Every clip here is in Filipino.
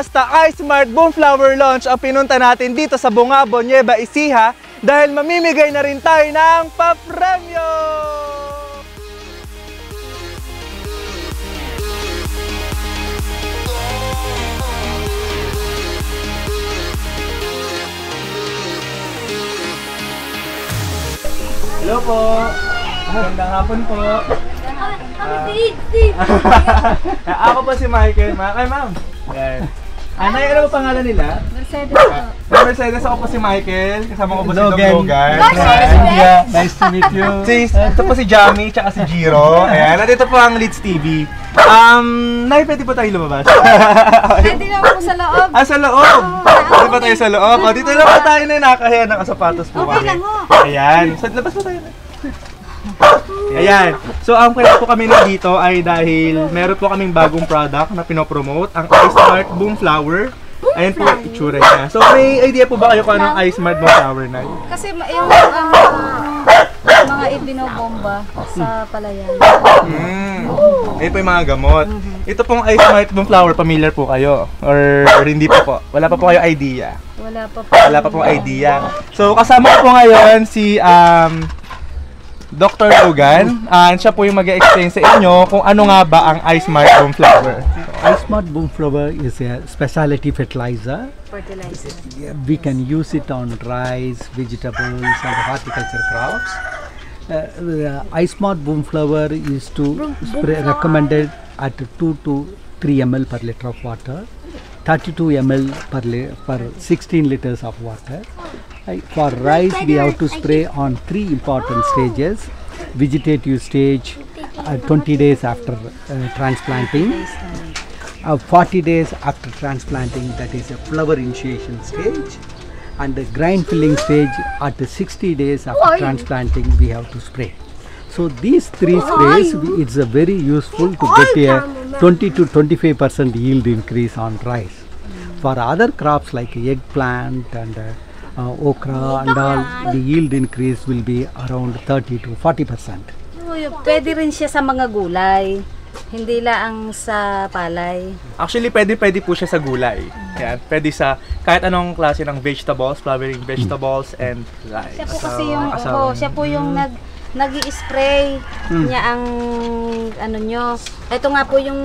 basta iSmart Boom Flower Launch ang pinunta natin dito sa Bungabo, Nueva Ecija dahil mamimigay na rin tayo ng papremyo! Hello po! Magandang hapon po! Ako po si Michael. Ma Ay, ma'am. Yan. Anay, ano ba pangalan nila? Mercedes po. Ma'am Mercedes, ako po si Michael. Kasama ko po si Logan. Logan. Yeah, nice to meet you. Si, ito po si Jamie, tsaka si Jiro. Ayan, nandito po ang Leeds TV. Um, Nay, pwede po tayo lumabas? Pwede lang po sa loob. ah, sa loob! Pwede pa tayo sa loob. O, dito lang po tayo na nakahiya, nakasapatos po Okay kami. lang ho. Ayan. So, labas po tayo na. Ayan. So, ang kaya po kami nandito ay dahil meron po kaming bagong product na pinopromote, ang iSmart Boom Flower. Ayan po ang itsura niya. So, may idea po ba kayo kung anong iSmart Boom Flower na? Kasi ma- yung um, mga ibinobomba sa palayan. Mm. Ayan po yung mga gamot. Ito pong iSmart Boom Flower, familiar po kayo? Or, or hindi pa po? Wala pa po kayo idea? Wala pa po. Wala pa pong idea. So, kasama ko po ngayon si um, Dr. Logan. Uh, siya po yung mag explain sa inyo kung ano nga ba ang iSmart Boom Flower. iSmart Boom Flower is a specialty fertilizer. Fertilizer. Yeah, We can use it on rice, vegetables, and horticulture crops. Uh, the iSmart Boom Flower is to spray recommended at 2 to 3 ml per liter of water, 32 ml per, li- per 16 liters of water. Uh, For rice, we have to spray on three important stages. Vegetative stage, uh, 20 days after uh, transplanting, uh, 40 days after transplanting, that is a flower initiation stage, and the grind filling stage at the 60 days after transplanting, we have to spray. So these three sprays, it's a very useful to get a 20 to 25 percent yield increase on rice. For other crops like eggplant and uh, uh, okra and all, the yield increase will be around 30 to 40 percent. Pwede rin siya sa mga gulay. Hindi lang sa palay. Actually, pwede pwede po siya sa gulay. Yan. Pwede sa kahit anong klase ng vegetables, flowering vegetables, and rice. Siya po kasi yung, Asawa. oo, siya po yung nag nag spray niya ang ano nyo. Ito nga po yung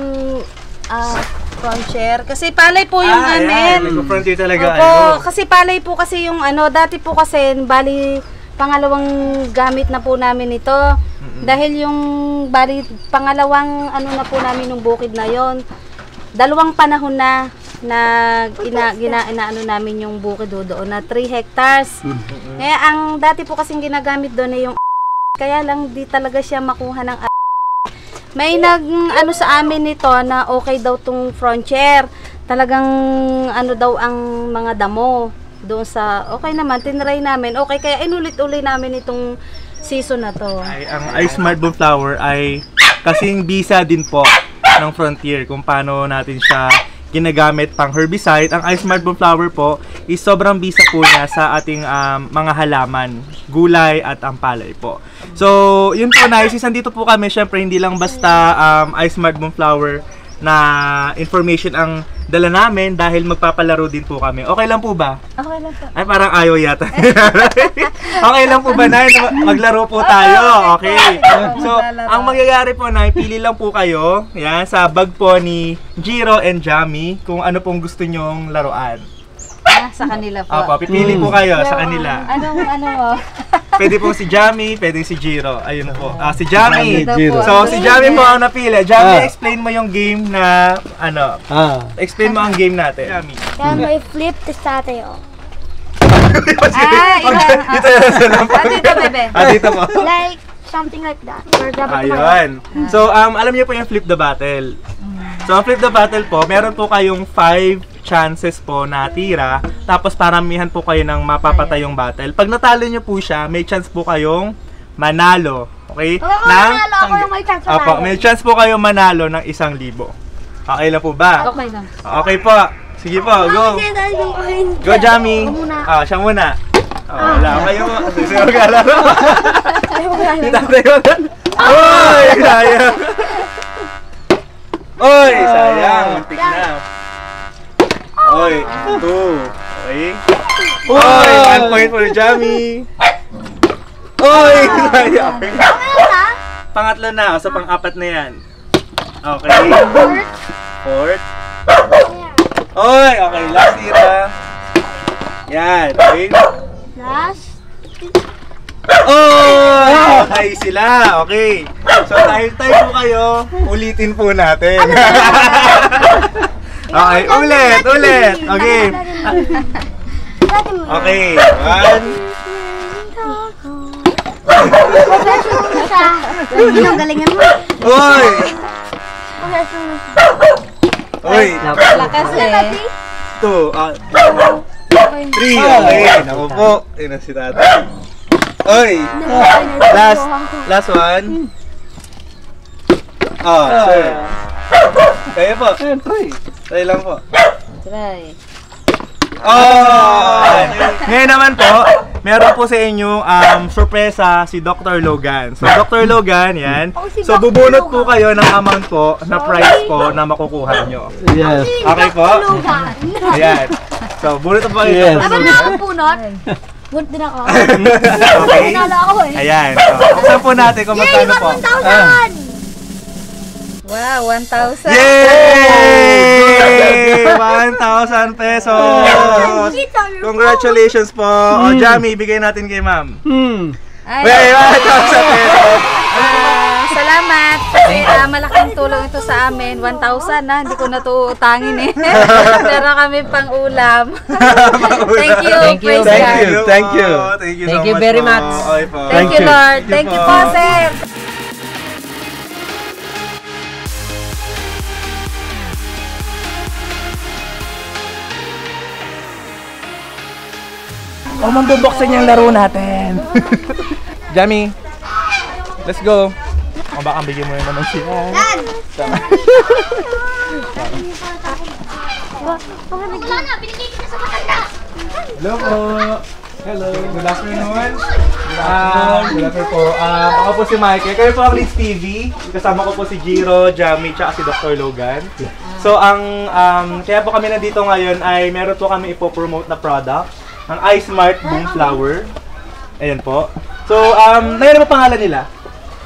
ah frontier. Kasi palay po yung Ah, ano ayan. yan. Nag-frontier talaga. Opo, ano. kasi palay po kasi yung ano, dati po kasi bali pangalawang gamit na po namin ito. Dahil yung bali pangalawang ano na po namin nung bukid na yon. Dalawang panahon na na ina, gina, inaano namin yung bukid do doon na 3 hectares. Kaya ang dati po kasing ginagamit doon ay yung kaya lang di talaga siya makuha ng may nag ano sa amin nito na okay daw tong frontier. Talagang ano daw ang mga damo doon sa okay naman tinry namin. Okay kaya inulit-uli namin itong season na to. Ay, ang iSmart Boom Flower ay kasing bisa din po ng Frontier kung paano natin siya ginagamit pang herbicide. Ang iSmart Boom Flower po is sobrang bisa po niya sa ating um, mga halaman, gulay at ang palay po. So, yun po na, since nandito po kami, syempre hindi lang basta um, iSmart Boom Flower na information ang dala namin dahil magpapalaro din po kami. Okay lang po ba? Okay lang po. Ay, parang ayaw yata. okay lang po ba, Nay? na Maglaro po tayo. Okay. So, ang mangyayari po, Nay, pili lang po kayo yan, sa bag po ni Jiro and Jamie kung ano pong gusto nyong laruan. Ah, sa kanila po. Apo, pipili po kayo sa kanila. Anong ano mo? Pwede po si Jamie, pwede si Jiro. Ayun po. Ah, si Jamie. Jiro. So, si Jamie po ang napili. Jamie, Ah. explain mo yung game na, ano, Ah, explain mo ang game natin. Jamie. Then I flip the statue. Ah, iba. Dito na sa Ah, dito, bebe. Ah, dito po. Like something like that. Or dapat Ayun. So, um, alam niyo po yung flip the battle. So, ang flip the battle po, meron po kayong 5 chances po na tira. Tapos, paramihan po kayo ng mapapatay yung battle. Pag natalo niyo po siya, may chance po kayong manalo. Okay? Ako manalo, ako yung may chance manalo. may chance po kayo manalo ng isang libo. Okay lang po ba? Okay lang. Okay po. Sige po, go. Go, Jamie. Ah, siya muna. Oh, wala kayo. Sige, maglalaro. Itatay mo na. Oy, sayang. Oy, sayang. Muntik na. Oy, two. Okay. Oy, one point for Jamie. Oy, sayang. Pangatlo na, so pang-apat na yan. Okay. Fourth. Oy, okay, last tira. Yan, okay. Last. Oh! Okay sila, okay. So dahil tayo po kayo, ulitin po natin. Okay, ulit, ulit. Okay. Okay, one. Ang galingan mo. Oy! Oy! Lakas eh. Two. ah, three. Okay. Naku po. Ayun na si tatay. Oy! Last. Last one. Oh, sir. Kaya po. And try. Try lang po. Try. Oh! Ngayon naman po, meron po sa inyo um, sorpresa si Dr. Logan. So, Dr. Logan, yan. So, bubunot po kayo ng amount po na price po na makukuha nyo. Yes. Okay po? Ayan. So, bunot po kayo. Yes. Tama na Logan. ako punot. Bunot din ako. Okay? Ako eh. Ayan. So, buksan po natin kung magkano po. 1,000! Wow, 1,000. Yay! 1,000 pesos! Congratulations po! O, Jamie, bigay natin kay ma'am. Hmm. Ay, Wait, 1,000 pesos! ah, salamat. Kasi ah, malaking tulong ito sa amin. 1,000 na, hindi ko na to utangin eh. Meron kami pang ulam. Thank you. Thank you. Praise Thank God. you. Thank you. Thank you so Thank you much very po. much. Okay po. Thank Thank you. Lord. Thank Thank you po, sir. O, mambubuksan yung laro natin. Jamie, let's go. O, baka bigyan mo yun naman siya. Wala na, binigay kita sa matanda. Hello po. Hello. Good afternoon. Um, good afternoon po. Um, ako po si Michael. Kayo po ang Leeds TV. Kasama ko po si Jiro, Jamie, tsaka si Dr. Logan. So, ang um, kaya po kami nandito ngayon ay meron po kami ipopromote na product. Ang iSmart Boom Flower. Ayan po. So, um, ano po pangalan nila?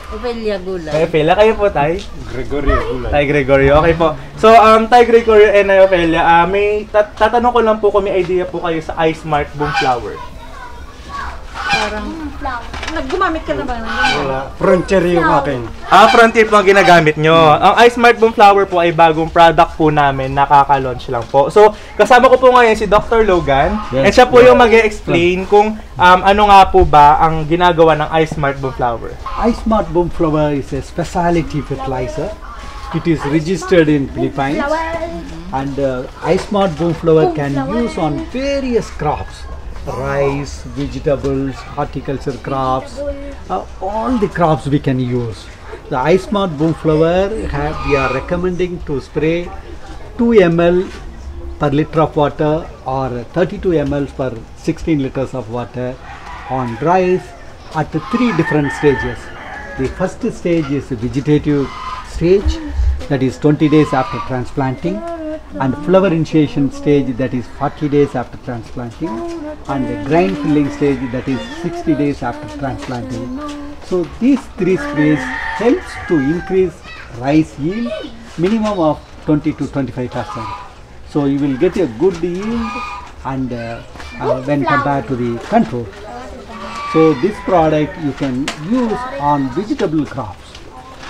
Opelia Gulay. Tay Ophelia, kayo po, Tay? Gregorio Gulay. Tay Gregorio, okay po. So, um, Tay Gregorio and Tay Ophelia, ah, may tat- tatanong ko lang po kung may idea po kayo sa iSmart Boom Flower. Naggumamit ka na ba? Wala. Frontier yung akin. Ah, Frontier po ang ginagamit nyo. Ang iSmart Boom Flower po ay bagong product po namin, nakaka-launch lang po. So, kasama ko po ngayon si Dr. Logan. Yes. And siya po yung mag explain kung um, ano nga po ba ang ginagawa ng iSmart Boom Flower. iSmart Boom Flower is a specialty fertilizer. It is registered in Philippines and uh, iSmart Boom Flower can use on various crops. Rice, vegetables, horticulture crops, uh, all the crops we can use. The ice iSmart Boom Flower have, we are recommending to spray 2 ml per liter of water or 32 ml per 16 liters of water on rice at three different stages. The first stage is vegetative stage that is 20 days after transplanting and flower initiation stage that is 40 days after transplanting and the grain filling stage that is 60 days after transplanting. So these three sprays helps to increase rice yield minimum of 20 to 25 percent. So you will get a good yield and uh, uh, when compared to the control. So this product you can use on vegetable crops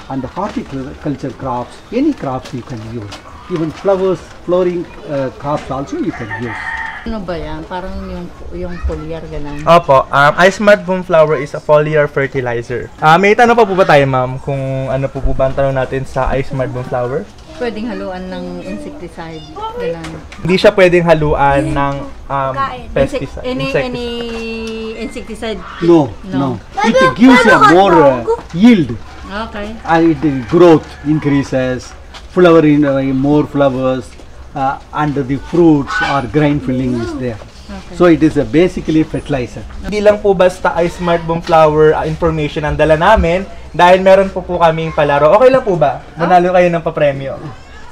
and horticulture crops, any crops you can use. Even flowers, flowering uh, crops also you can use. Ano ba yan? Parang yung, yung foliar, ganun. Opo, um, iSmart Boom Flower is a foliar fertilizer. Ah, may tanong pa po ba tayo, ma'am, kung ano po po ba ang tanong natin sa iSmart Boom Flower? Pwedeng haluan ng insecticide, ganun. Hindi siya pwedeng haluan ng um, pesticide. any, insecticide. any insecticide. No, No. no. It gives a more uh, yield Okay. and it uh, growth increases, flowering uh, more flowers uh, and the fruits or grain filling is there. So it is a basically fertilizer. Hindi lang po basta iSmart Boom Flower ah, information ang dala namin dahil meron po po kaming palaro. Okay lang po ba? Manalo kayo ng papremyo.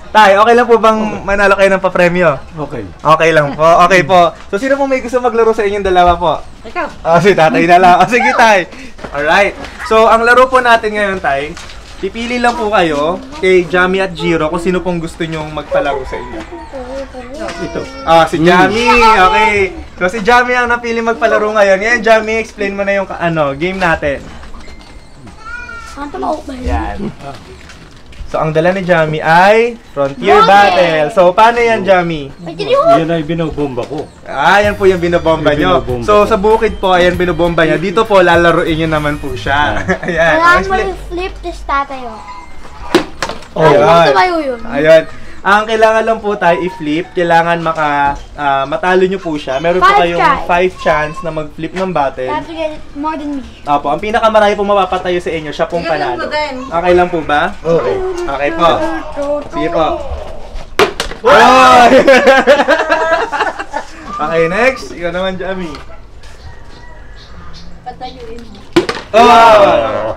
Tay, okay lang po bang manalo kayo ng papremyo? Okay. Okay lang po. Okay po. So, sino po may gusto maglaro sa inyong dalawa po? Ikaw. Ah, si tatay na lang. Ah, sige, tay. Alright. So, ang laro po natin ngayon, tay, pipili lang po kayo kay Jamie at Jiro kung sino pong gusto nyong magpalaro sa inyo. Ito. Ah, si Jamie. Okay. So, si Jamie ang napili magpalaro ngayon. Ngayon, Jamie, explain mo na yung ano, game natin. Ano mo? Yan. So, ang dala ni Jamie ay Frontier Battle. So, paano yan, Jamie? Yan ay binobomba ko. Ah, yan po yung binobomba Yung nyo. binobomba So, ko. sa bukid po, ayan binobomba niya. Dito po, lalaroin nyo naman po siya. ayan. Kailangan mo explain- i-flip this tatay, oh. Ay, yan. tumayo yun. Ayun. Ang kailangan lang po tayo i-flip, kailangan maka ah, matalo nyo po siya. Meron po Five kayong try. 5 chance na mag-flip ng You battle. have to get it more than me. Apo, ang pinakamarami po mapapatayo sa inyo, siya pong Ganun panalo. mo din. Okay lang po ba? Okay. Okay po. Sige po. Oy! okay, next. Ikaw naman, Jamie. Patayuin mo. Oh!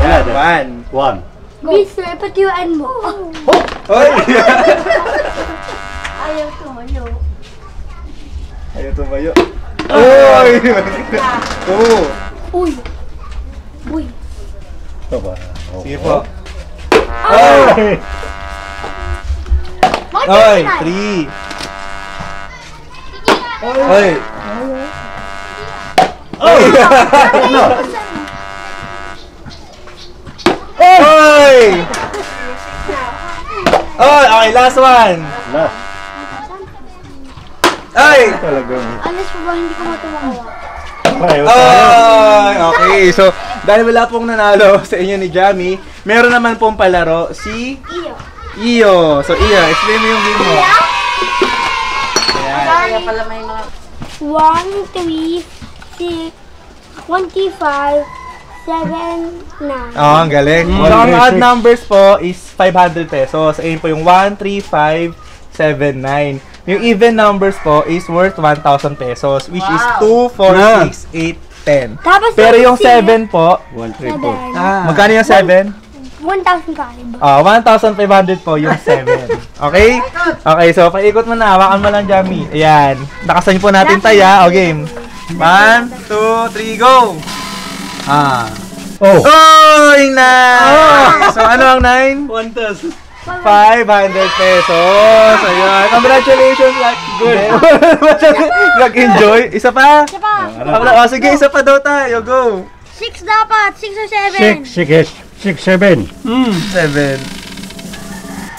Yan, one. One. Mister, patiwaan mo. Oy! Ayaw tumayo. Ayaw tumayo. Oy! Two. Uy. Uy. Ito ba? Sige po. Ay! Oy, three. Oy. Oy! Oy! Oy, okay, last one. Last. Oy! Talagang. Alas ba hindi ko matumawa? Oy! Okay, so dahil wala pong nanalo sa inyo ni Jamie, meron naman pong palaro si Iyo. Iyo. So Iyo, explain mo yung game mo. Ayan. Pala may mga 1, 3, 6, 25, 7, 9. Oh, ang galing. Mm. So, ang odd numbers po is 500 pesos. Ayun po yung 1, 3, 5, 7, 9. Yung even numbers po is worth 1,000 pesos, which is Wow. 2, 4, Yeah. 6, 8, 10. Tapos Pero yung 16, 7 po, One, three, four. 7. Ah. magkano yung 7? 1,005. Ah, 1,500 po yung 7. Okay? Okay, so paikot mo na. Hawakan mo lang, Jamie. Ayan. Nakasan po natin tayo. O, game. 1, 2, 3, go! Ah. Oh. Oh, yung 9! So, ano ang 9? 1,000. 500 pesos. Ayan. Congratulations. Like, good. Nag-enjoy. Isa pa? Isa pa. Oh, sige, isa pa daw tayo. Go. 6 dapat. 6 or 7. Six, six, six, seven. Hmm, 7.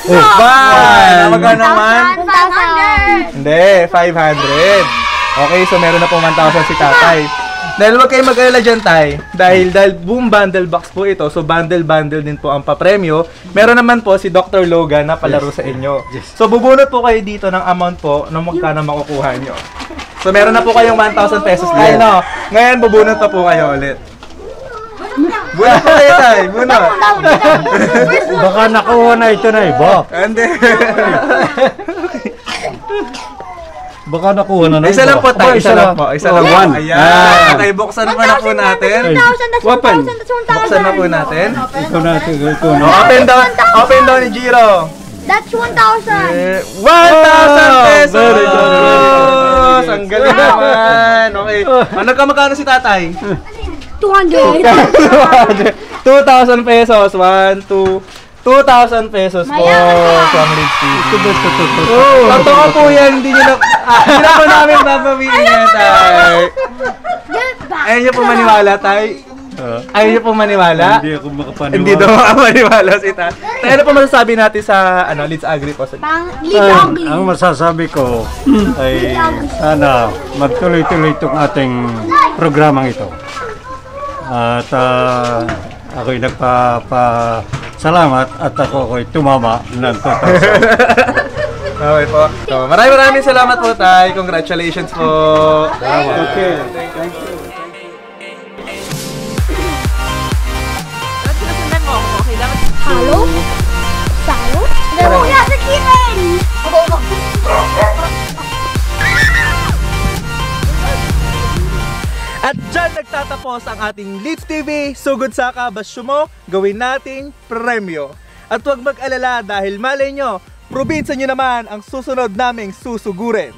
Oh. One. Magkano naman? 1,500. Hindi, 500. Okay, so meron na po 1,000 si tatay. Dahil wag kayo mag-alala dyan, tay. Dahil, dahil boom bundle box po ito, so bundle-bundle din po ang papremyo. Meron naman po si Dr. Logan na palaro sa inyo. So bubunot po kayo dito ng amount po na magkano makukuha nyo. So meron na po kayong 1,000 pesos tayo, no? Ngayon, bubunot pa po kayo ulit. Bunot po kayo, tay. Bunot. Baka nakuha na ito na iba. Hindi. Baka nakuha na na Isa lang po tayo, isa lang po. Isa lang po. One. Ayan. Ah. Okay, buksan pa na po natin. 1,000, that's Weapon. 1,000, that's 1,000. Buksan na po natin. Ito na, ito, ito Oh, na. open down, open down ni Jiro. That's 1,000. Eh, 1,000 pesos! Very good, very good. Ang galing naman. Okay. Ano ka magkano si tatay? 200. 2,000 pesos. 1, 2, 2,000 pesos po from Lids TV. Oh, totoo po yan. Hindi nyo na, ah, hindi po namin babawiin yan, tay. Ayaw nyo po maniwala, tay. Ah, Ayaw nyo po maniwala. Hindi ako makapaniwala. Hindi daw makapaniwala si Tay. Tay, ano po masasabi natin sa ano, Leeds Agri po? Sa Pang ugly. ang masasabi ko ay sana magtuloy-tuloy itong ating programang ito. At ah, ako'y nagpa-salamat at ako ako'y tumama ng 2,000. Okay po. So, maraming maraming salamat po, Tay. Congratulations po. Okay. Halo? Salo? Kuya, sa kitin! At dyan nagtatapos ang ating Leeds TV. Sugod sa kabasyo mo, gawin nating premyo. At huwag mag-alala dahil malay nyo, probinsya nyo naman ang susunod naming susugurin.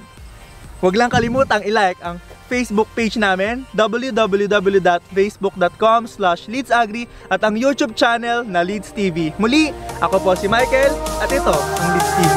Huwag lang kalimutang i-like ang Facebook page namin, www.facebook.com slash leadsagri at ang YouTube channel na Leads TV. Muli, ako po si Michael at ito ang Leads TV.